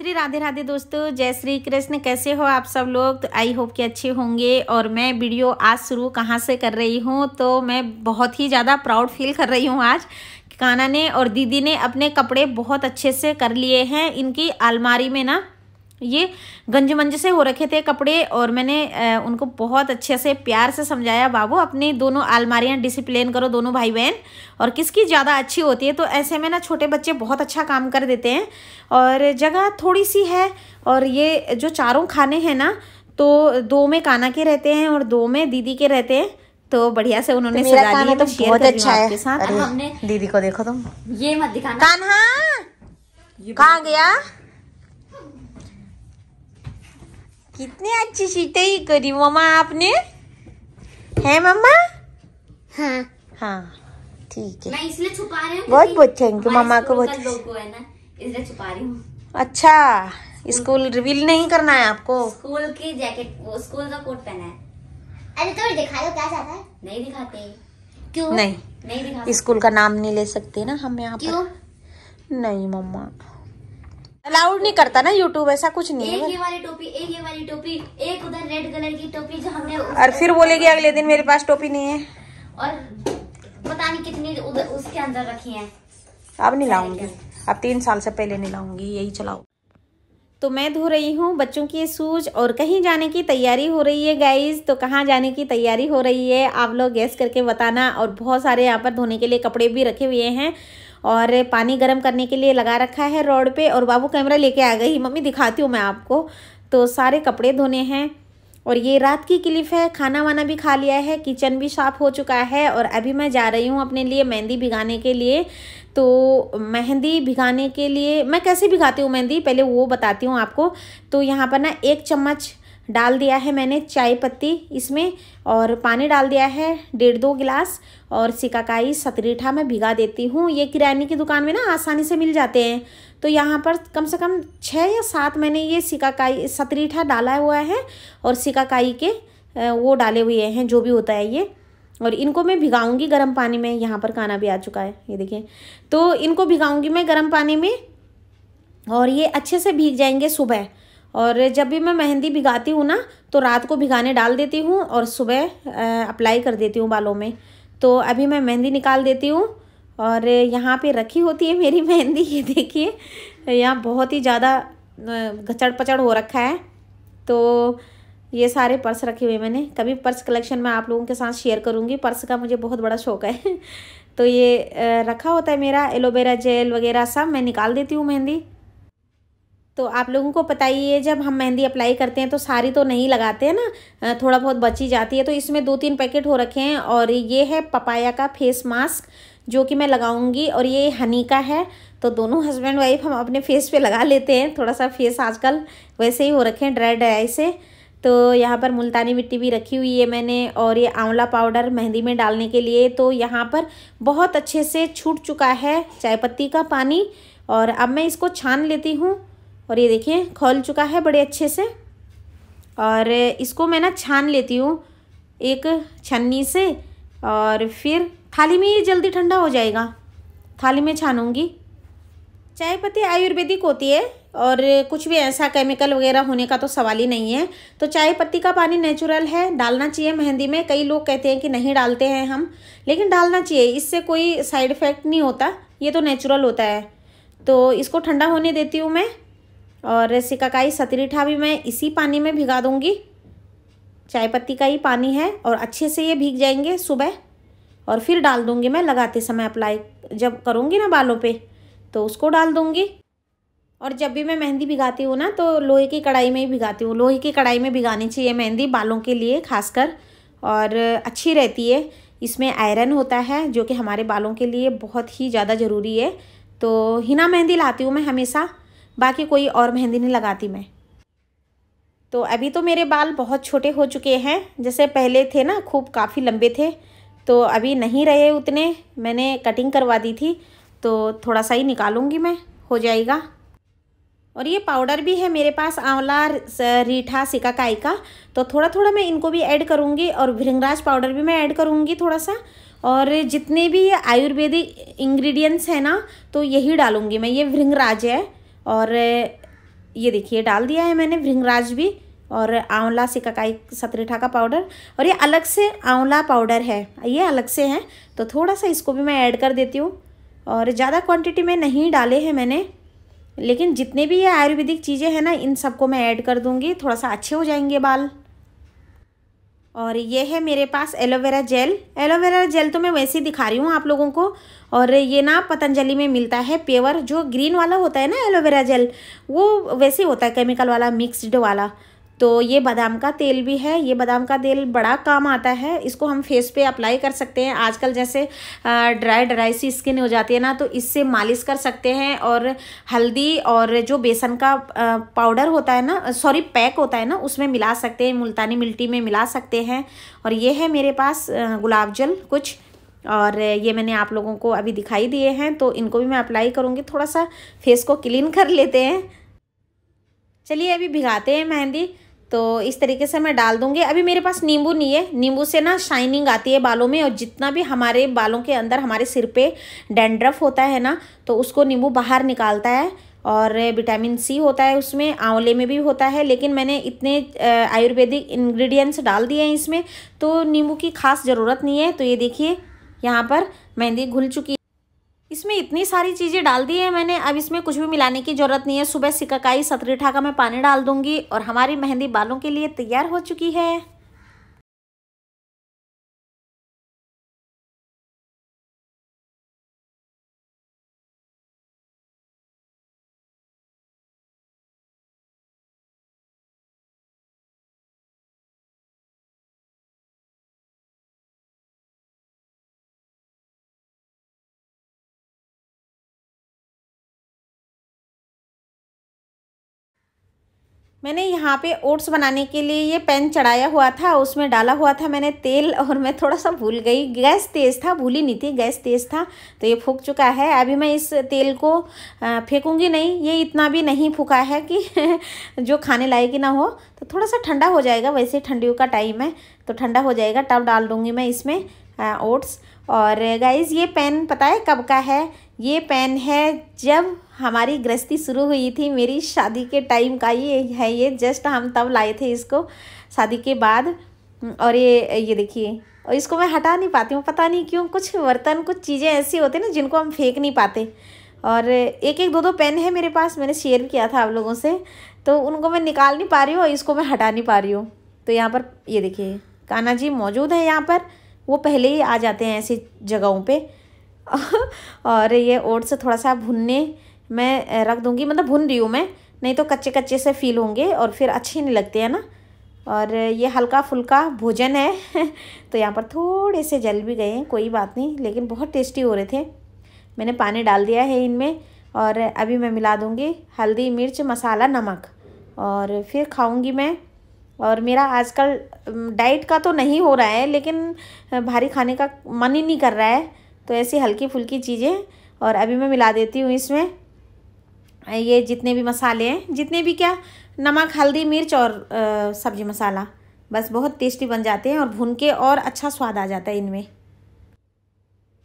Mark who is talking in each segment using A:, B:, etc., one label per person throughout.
A: श्री राधे राधे दोस्तों, जय श्री कृष्ण। कैसे हो आप सब लोग? तो आई होप कि अच्छे होंगे। और मैं वीडियो आज शुरू कहाँ से कर रही हूँ? तो मैं बहुत ही ज़्यादा प्राउड फील कर रही हूँ आज। काना ने और दीदी ने अपने कपड़े बहुत अच्छे से कर लिए हैं। इनकी अलमारी में ना ये गंज मंज से हो रखे थे कपड़े और मैंने उनको बहुत अच्छे से प्यार से समझाया बाबू अपनी दोनों अलमारियाँ डिसिप्लिन करो दोनों भाई बहन और किसकी ज़्यादा अच्छी होती है? तो ऐसे में ना छोटे बच्चे बहुत अच्छा काम कर देते हैं और जगह थोड़ी सी है और ये जो चारों खाने हैं ना तो दो में काना के रहते हैं और दो में दीदी के रहते हैं तो बढ़िया से उन्होंने तो सजा दिया तो बहुत अच्छा है।
B: हमने दीदी को देखो तुम।
A: ये मत दिखाना। कान्हा! कहाँ गया? कितनी अच्छी सीटें करी मम्मा आपने? है मम्मा?
B: हाँ।
A: हाँ ठीक है।
B: मैं इसलिए छुपा रही हूँ
A: बहुत बहुत थैंक यू मम्मा को बहुत।
B: है ना इसलिए छुपा रही हूँ।
A: अच्छा स्कूल रिवील नहीं करना है आपको?
B: स्कूल की जैकेट वो स्कूल का कोट पहना है। अरे तो दिखा दो क्या चाहता है? नहीं दिखाते। क्यों?
A: नहीं
B: नहीं दिखाते।
A: स्कूल का नाम नहीं ले सकते ना हम यहाँ पर। नहीं मम्मा। अलाउड नहीं करता ना यूट्यूब ऐसा कुछ नहीं
B: एक ये वाली टोपी एक ये वाली टोपी एक उधर रेड कलर की टोपी जो हमने
A: और फिर बोलेगी अगले दिन मेरे पास टोपी नहीं है।
B: और पता नहीं कितनी उधर उसके अंदर रखी है।
A: अब नहीं लाऊँगी। अब तीन साल से पहले नहीं लाऊँगी यही चलाओ तो मैं धो रही हूँ बच्चों की सूज और कहीं जाने की तैयारी हो रही है गाइज़ तो कहाँ जाने की तैयारी हो रही है आप लोग गैस करके बताना। और बहुत सारे यहाँ पर धोने के लिए कपड़े भी रखे हुए हैं। और पानी गर्म करने के लिए लगा रखा है रोड पे और बाबू कैमरा लेके आ गई, मम्मी दिखाती हूँ मैं आपको। तो सारे कपड़े धोने हैं और ये रात की क्लिप है, खाना वाना भी खा लिया है, किचन भी साफ़ हो चुका है और अभी मैं जा रही हूँ अपने लिए मेहंदी भिगाने के लिए। तो मेहंदी भिगाने के लिए, मैं कैसे भिगाती हूँ मेहंदी? पहले वो बताती हूँ आपको। तो यहाँ पर ना एक चम्मच डाल दिया है मैंने चाय पत्ती इसमें और पानी डाल दिया है डेढ़ दो गिलास और सिकाकाई सतरीठा में भिगा देती हूँ। ये किराने की दुकान में ना आसानी से मिल जाते हैं। तो यहाँ पर कम से कम छः या सात मैंने ये सिकाकाई सतरीठा डाला हुआ है और सिकाकाई के वो डाले हुए हैं, जो भी होता है ये। और इनको मैं भिगाऊँगी गर्म पानी में। यहाँ पर खाना भी आ चुका है, ये देखिए। तो इनको भिगाऊँगी मैं गर्म पानी में और ये अच्छे से भीग जाएँगे सुबह। और जब भी मैं मेहंदी भिगाती हूँ ना तो रात को भिगाने डाल देती हूँ और सुबह अप्लाई कर देती हूँ बालों में। तो अभी मैं मेहंदी निकाल देती हूँ और यहाँ पे रखी होती है मेरी मेहंदी, ये देखिए। यहाँ बहुत ही ज़्यादा घचड़ पचड़ हो रखा है। तो ये सारे पर्स रखे हुए मैंने। कभी पर्स कलेक्शन में आप लोगों के साथ शेयर करूँगी। पर्स का मुझे बहुत बड़ा शौक है। तो ये रखा होता है मेरा, एलोवेरा जेल वगैरह सब मैं निकाल देती हूँ मेहंदी। तो आप लोगों को पता ही है, जब हम मेहंदी अप्लाई करते हैं तो सारी तो नहीं लगाते हैं ना थोड़ा बहुत बची जाती है। तो इसमें दो तीन पैकेट हो रखे हैं और ये है पपाया का फेस मास्क, जो कि मैं लगाऊँगी और ये हनी का है। तो दोनों हस्बैंड वाइफ हम अपने फेस पे लगा लेते हैं थोड़ा सा फेस आजकल वैसे ही हो रखे हैं ड्राई ड्राई से। तो यहाँ पर मुल्तानी मिट्टी भी रखी हुई है मैंने और ये आंवला पाउडर मेहंदी में डालने के लिए। तो यहाँ पर बहुत अच्छे से छूट चुका है चाय पत्ती का पानी और अब मैं इसको छान लेती हूँ। और ये देखिए, खोल चुका है बड़े अच्छे से। और इसको मैं ना छान लेती हूँ, एक छन्नी से, और फिर थाली में ये जल्दी ठंडा हो जाएगा। थाली में छानूँगी। चाय पत्ती आयुर्वेदिक होती है, और कुछ भी ऐसा केमिकल वगैरह होने का तो सवाल ही नहीं है। तो चाय पत्ती का पानी नेचुरल है, डालना चाहिए मेहंदी में। कई लोग कहते हैं कि नहीं डालते हैं हम, लेकिन डालना चाहिए, इससे कोई साइड इफ़ेक्ट नहीं होता, ये तो नेचुरल होता है। तो इसको ठंडा होने देती हूँ मैं। और सिकाकाई सतरीठा भी मैं इसी पानी में भिगा दूँगी। चाय पत्ती का ही पानी है और अच्छे से ये भीग जाएँगे सुबह। और फिर डाल दूँगी मैं लगाते समय अप्लाई जब करूँगी ना बालों पे तो उसको डाल दूँगी। और जब भी मैं मेहंदी भिगाती हूँ ना तो लोहे की कढ़ाई में ही भिगाती हूँ। लोहे की कढ़ाई में भिगानी चाहिए मेहंदी बालों के लिए खासकर। और अच्छी रहती है। इसमें आयरन होता है, जो कि हमारे बालों के लिए बहुत ही ज़्यादा ज़रूरी है। तो हिना मेहंदी लाती हूँ मैं हमेशा। बाकी कोई और मेहंदी नहीं लगाती मैं। तो अभी तो मेरे बाल बहुत छोटे हो चुके हैं, जैसे पहले थे ना, खूब काफ़ी लंबे थे तो अभी नहीं रहे उतने, मैंने कटिंग करवा दी थी तो थोड़ा सा ही निकालूँगी मैं, हो जाएगा। और ये पाउडर भी है मेरे पास, आंवला रीठा सिकाकाई का तो थोड़ा थोड़ा मैं इनको भी ऐड करूँगी, और भृंगराज पाउडर भी मैं ऐड करूँगी थोड़ा सा, और जितने भी आयुर्वेदिक इंग्रेडिएंट्स हैं ना तो यही डालूँगी मैं, ये भृंगराज है। और ये देखिए, डाल दिया है मैंने भृंगराज भी और आंवला ककाई सतरेठा का पाउडर और ये अलग से आंवला पाउडर है, ये अलग से है तो थोड़ा सा इसको भी मैं ऐड कर देती हूँ और ज़्यादा क्वांटिटी में नहीं डाले हैं मैंने, लेकिन जितने भी ये आयुर्वेदिक चीज़ें हैं ना, इन सबको मैं ऐड कर दूँगी, थोड़ा सा अच्छे हो जाएँगे बाल। और ये है मेरे पास aloe vera gel aloe vera gel तो मैं वैसे ही दिखा रही हूँ आप लोगों को। और ये ना पतंजलि में मिलता है प्योर जो ग्रीन वाला होता है ना एलोवेरा जेल वो वैसे होता है केमिकल वाला मिक्सड वाला। तो ये बादाम का तेल भी है, ये बादाम का तेल बड़ा काम आता है, इसको हम फेस पे अप्लाई कर सकते हैं। आजकल जैसे ड्राई ड्राई सी स्किन हो जाती है ना तो इससे मालिश कर सकते हैं और हल्दी और जो बेसन का पाउडर होता है ना सॉरी पैक होता है ना, उसमें मिला सकते हैं, मुल्तानी मिल्टी में मिला सकते हैं। और ये है मेरे पास गुलाब जल कुछ, और ये मैंने आप लोगों को अभी दिखाई दिए हैं तो इनको भी मैं अप्लाई करूँगी, थोड़ा सा फेस को क्लीन कर लेते हैं। चलिए अभी भिगाते हैं मेहंदी। तो इस तरीके से मैं डाल दूँगी। अभी मेरे पास नींबू नहीं है। नींबू से ना शाइनिंग आती है बालों में और जितना भी हमारे बालों के अंदर, हमारे सिर पे डेंड्रफ होता है ना तो उसको नींबू बाहर निकालता है और विटामिन सी होता है उसमें, आंवले में भी होता है। लेकिन मैंने इतने आयुर्वेदिक इंग्रेडिएंट्स डाल दिए हैं इसमें तो नींबू की खास ज़रूरत नहीं है। तो ये देखिए, यहाँ पर मेहंदी घुल चुकी इसमें इतनी सारी चीज़ें डाल दी है मैंने। अब इसमें कुछ भी मिलाने की ज़रूरत नहीं है। सुबह सिकाकाई सतरीठा का मैं पानी डाल दूँगी और हमारी मेहंदी बालों के लिए तैयार हो चुकी है। मैंने यहाँ पे ओट्स बनाने के लिए ये पैन चढ़ाया हुआ था, उसमें डाला हुआ था मैंने तेल और मैं थोड़ा सा भूल गई। गैस तेज़ था, भूली नहीं थी, गैस तेज़ था तो ये फूक चुका है। अभी मैं इस तेल को फेंकूँगी नहीं, ये इतना भी नहीं फूका है कि जो खाने लायक ना हो तो थोड़ा सा ठंडा हो जाएगा। वैसे ठंडियों का टाइम है तो ठंडा हो जाएगा। तब डाल दूँगी मैं इसमें ओट्स। और गाइज़ ये पेन पता है कब का है? ये पेन है जब हमारी गृहस्थी शुरू हुई थी मेरी शादी के टाइम का। ये है ये जस्ट हम तब लाए थे इसको, शादी के बाद। और ये ये देखिए, और इसको मैं हटा नहीं पाती हूँ, पता नहीं क्यों, कुछ बर्तन कुछ चीज़ें ऐसी होती ना जिनको हम फेंक नहीं पाते। और एक एक, दो दो पेन है मेरे पास, मैंने शेयर किया था आप लोगों से तो उनको मैं निकाल नहीं पा रही हूँ और इसको मैं हटा नहीं पा रही हूँ। तो यहाँ पर, ये देखिए, कान्हा जी मौजूद है यहाँ पर। वो पहले ही आ जाते हैं ऐसी जगहों पे। और ये ओट्स थोड़ा सा भुनने मैं रख दूँगी। मतलब भुन रही हूँ मैं, नहीं तो कच्चे कच्चे से फील होंगे और फिर अच्छे नहीं लगते, हैं ना? और ये हल्का फुल्का भोजन है। तो यहाँ पर थोड़े से जल भी गए हैं, कोई बात नहीं, लेकिन बहुत टेस्टी हो रहे थे। मैंने पानी डाल दिया है इनमें और अभी मैं मिला दूँगी हल्दी, मिर्च, मसाला, नमक। और फिर खाऊँगी मैं और मेरा आजकल डाइट का तो नहीं हो रहा है, लेकिन भारी खाने का मन ही नहीं कर रहा है। तो ऐसी हल्की फुल्की चीज़ें, और अभी मैं मिला देती हूँ इसमें। ये जितने भी मसाले हैं, जितने भी क्या, नमक, हल्दी, मिर्च और सब्ज़ी मसाला, बस बहुत टेस्टी बन जाते हैं और भून के और अच्छा स्वाद आ जाता है इनमें।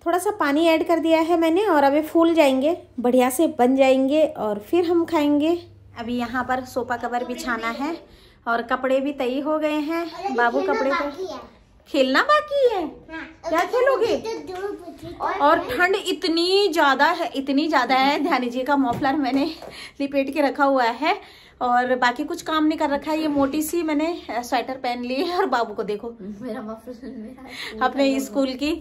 A: थोड़ा सा पानी ऐड कर दिया है मैंने और अभी फूल जाएँगे, बढ़िया से बन जाएँगे और फिर हम खाएँगे। अभी यहाँ पर सोफा कवर बिछाना है। और कपड़े भी तय हो गए हैं। बाबू कपड़े पर खेलना बाकी है? हाँ, क्या खेलोगे? तो और ठंड इतनी ज़्यादा है इतनी ज़्यादा है ध्यान जी का मॉफलर मैंने लिपेट के रखा हुआ है। और बाकी कुछ काम नहीं कर रखा है। ये मोटी सी मैंने स्वेटर पहन ली है और बाबू को देखो। मेरा मफलर अपने स्कूल की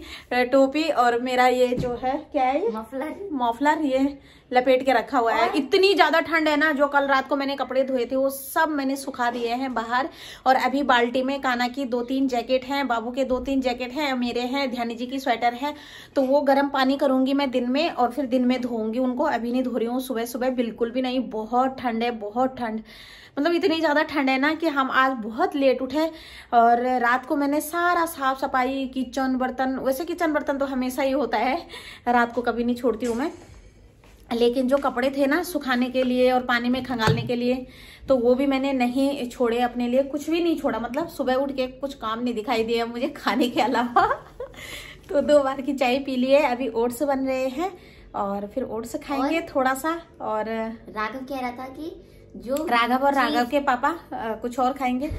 A: टोपी और मेरा ये जो है क्या है मफलर मफलर ये लपेट के रखा हुआ है। इतनी ज़्यादा ठंड है ना जो कल रात को मैंने कपड़े धोए थे वो सब मैंने सुखा दिए हैं बाहर। और अभी बाल्टी में काना की दो तीन जैकेट हैं बाबू के दो तीन जैकेट हैं मेरे हैं ध्यानी जी की स्वेटर है। तो वो गर्म पानी करूँगी मैं दिन में और फिर दिन में धोऊँगी उनको। अभी नहीं धो रही हूँ सुबह सुबह बिल्कुल भी नहीं। बहुत ठंड है बहुत ठंड। मतलब इतनी ज़्यादा ठंड है ना कि हम आज बहुत लेट उठे और रात को मैंने सारा साफ़ सफ़ाई किचन बर्तन वैसे किचन बर्तन तो हमेशा ही होता है रात को कभी नहीं छोड़ती हूँ मैं। लेकिन जो कपड़े थे ना सुखाने के लिए और पानी में खंगालने के लिए तो वो भी मैंने नहीं छोड़े अपने लिए कुछ भी नहीं छोड़ा। मतलब सुबह उठ के कुछ काम नहीं दिखाई दिया मुझे खाने के अलावा। तो दो बार की चाय पी लिए अभी ओट्स बन रहे हैं और फिर ओट्स खाएँगे और, थोड़ा सा और
B: राघव कह रहा था कि जो
A: राघव और राघव के पापा कुछ और खाएँगे।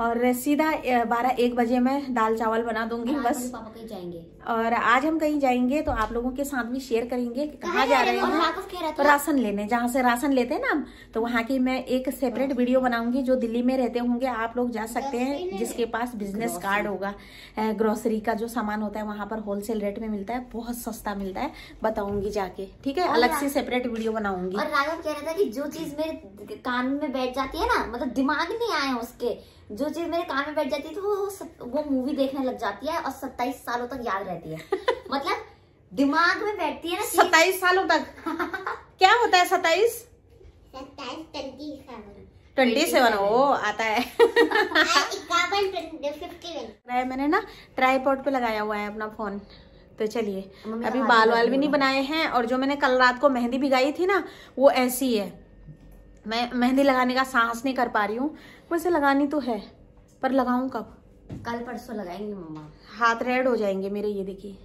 A: और सीधा बारह एक बजे मैं दाल चावल बना दूँगी बस।
B: पापा कहीं जाएँगे।
A: और आज हम कहीं जाएँगे तो आप लोगों के साथ भी शेयर करेंगे कि कहाँ जा रहे हैं?
B: था
A: राशन लेने जहाँ से राशन लेते हैं ना हम तो वहाँ की मैं एक सेपरेट वीडियो बनाऊँगी जो दिल्ली में रहते होंगे आप लोग जा सकते हैं जिसके पास बिज़नेस कार्ड होगा। ग्रोसरी का जो सामान होता है वहाँ पर होलसेल रेट में मिलता है बहुत सस्ता मिलता है बताऊँगी जाके ठीक है? अलग से सेपरेट वीडियो बनाऊँगी।
B: और राघव कह रहा था कि जो चीज़ मेरे कान में बैठ जाती है ना मतलब दिमाग नहीं आए उसके जो चीज़ मेरे कान में बैठ जाती है तो वो वो मूवी देखने लग जाती है और सत्ताईस सालों तक याद रहती है। मतलब दिमाग में बैठती है ना
A: सत्ताईस सालों तक। क्या होता है सत्ताईस? ट्वेंटी सेवन ओ आता है। है मैंने ना ट्राईपॉड पे लगाया हुआ है अपना फ़ोन तो चलिए अभी बाल वाल भी नहीं बनाए हैं और जो मैंने कल रात को मेहंदी भिगाई थी ना वो ऐसी है। मैं मेहंदी लगाने का साहस नहीं कर पा रही हूँ। वैसे लगानी तो है पर लगाऊँ कब?
B: कल परसों लगाएँगे मम्मा।
A: हाथ रेड हो जाएँगे मेरे ये देखिए।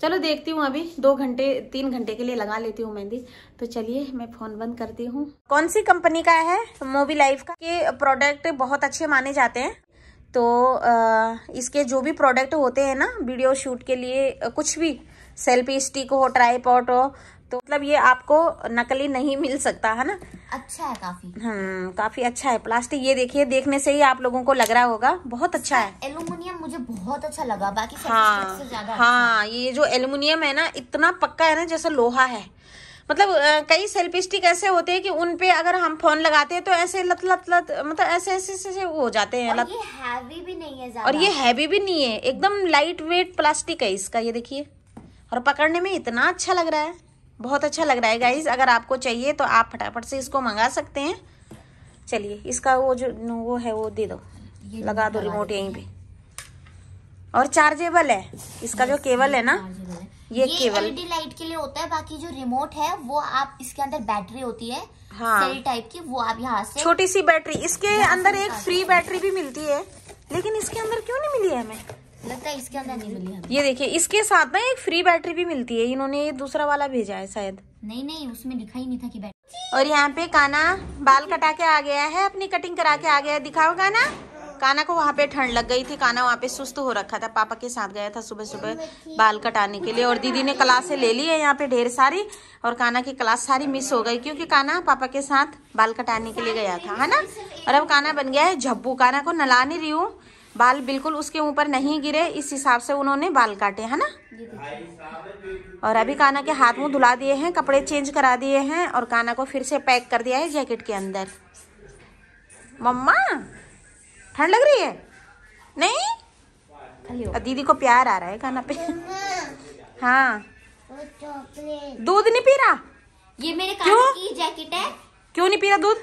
A: चलो देखती हूँ अभी दो घंटे तीन घंटे के लिए लगा लेती हूँ मेहंदी। तो चलिए मैं फ़ोन बंद करती हूँ। कौन सी कंपनी का है? मोबी लाइफ का? के प्रोडक्ट बहुत अच्छे माने जाते हैं। तो अ, इसके जो भी प्रोडक्ट होते हैं ना वीडियो शूट के लिए कुछ भी सेल्फी स्टिक हो ट्राईपॉट हो तो मतलब ये आपको नकली नहीं मिल सकता है ना?
B: अच्छा है काफ़ी।
A: हम्म काफ़ी अच्छा है। प्लास्टिक ये देखिए देखने से ही आप लोगों को लग रहा होगा बहुत अच्छा है।
B: एल्यूमिनियम मुझे बहुत अच्छा लगा बाकी
A: हाँ
B: से ज़्यादा
A: हाँ ये जो एल्युमिनियम है ना इतना पक्का है ना जैसे लोहा है। मतलब कई सेल्फी स्टिक ऐसे होते हैं कि उन पे अगर हम फ़ोन लगाते हैं तो ऐसे लत लत लत मतलब ऐसे ऐसे ऐसे हो जाते हैं
B: और
A: लत।
B: ये हैवी भी नहीं है ज़्यादा
A: और ये हैवी भी नहीं है एकदम लाइट वेट प्लास्टिक है इसका ये देखिए। और पकड़ने में इतना अच्छा लग रहा है। बहुत अच्छा लग रहा है गाइज़ अगर आपको चाहिए तो आप फटाफट से इसको मंगा सकते हैं। चलिए इसका वो जो वो है वो दे दो। लगा दो रिमोट यहीं पे। और चार्जेबल है। इसका जो केबल है ना ये
B: ये
A: केबल
B: एलईडी लाइट के लिए होता है बाकी जो रिमोट है वो आप इसके अंदर बैटरी होती है
A: हाँ।
B: सेल टाइप की वो आप यहाँ से
A: छोटी सी बैटरी इसके अंदर एक फ्री बैटरी भी मिलती है लेकिन इसके अंदर क्यों नहीं मिली है हमें?
B: लगता है इसके अंदर नहीं मिली हमें।
A: ये देखिए इसके साथ ना एक फ्री बैटरी भी मिलती है। इन्होंने ये दूसरा वाला भेजा है शायद।
B: नहीं नहीं उसमें लिखा ही नहीं था कि बैटरी।
A: और यहाँ पे काना बाल कटा के आ गया है अपनी कटिंग करा के आ गया है। दिखाओ काना। काना को वहाँ पे ठंड लग गई थी। काना वहाँ पे सुस्त हो रखा था। पापा के साथ गया था सुबह सुबह बाल कटाने के लिए। और दीदी ने क्लासें ले ली है यहाँ पे ढेर सारी। और काना की क्लास सारी मिस हो गई क्योंकि काना पापा के साथ बाल कटाने के लिए गया था है ना? और अब काना बन गया है झब्बू। काना को नला नहीं रही हूँ। बाल बिल्कुल उसके ऊपर नहीं गिरे इस हिसाब से उन्होंने बाल काटे है ना? और अभी काना के हाथ मुँह धुला दिए हैं कपड़े चेंज करा दिए हैं और काना को फिर से पैक कर दिया है जैकेट के अंदर। मम्मा ठंड लग रही है? नहीं? दीदी को प्यार आ रहा है काना पे। हाँ। दूध नहीं पी रहा?
B: ये मेरे
A: क्यों?
B: की जैकेट है।
A: क्यों नहीं पी रहा दूध?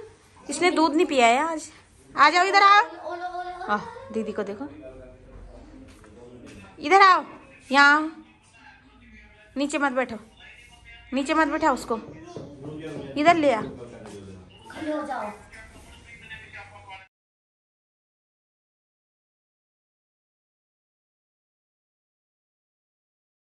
A: इसने दूध नहीं पिया है आज। आ जाओ इधर आओ। आह, दीदी को देखो। इधर आओ यहाँ। आओ। नीचे मत बैठो। नीचे मत बैठा उसको। इधर ले आ।